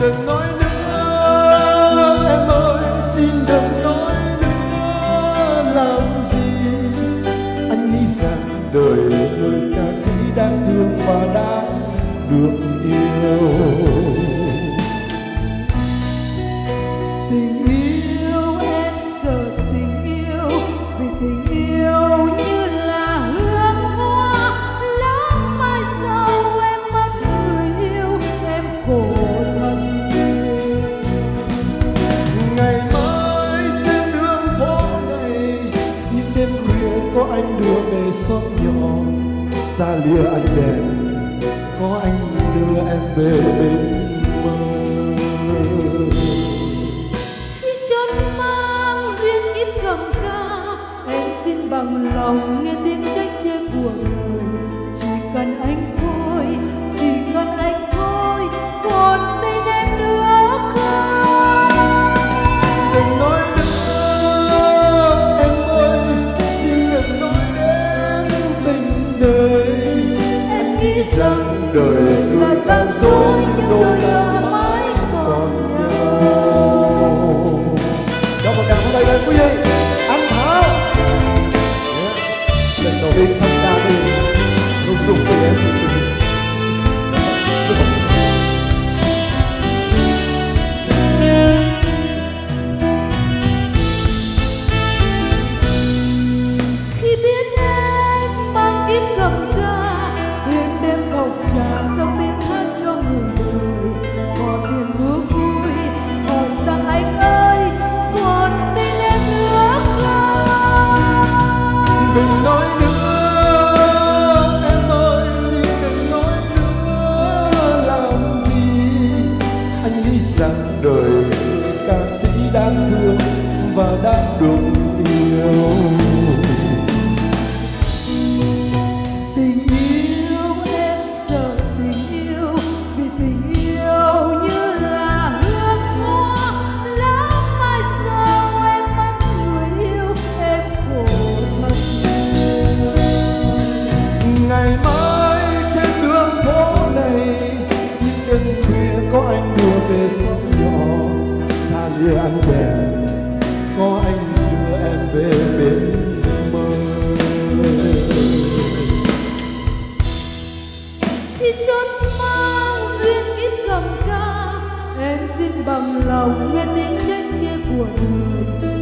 đừng nói nữa, em ơi, xin đừng nói nữa, làm gì? Anh nghĩ rằng đời ơi ca sĩ đang thương và đang được xa lìa ánh đèn có anh đưa em về bên mơ khi chốn mang duyên kiếp cầm ca, em xin bằng lòng nghe tiếng Cristo es. đang thương và đang được yêu đưa anh về. Có anh đưa em về bên mơ. Khi chốn mang duyên kiếp cầm ca, em xin bằng lòng nghe tiếng trách chia của đời.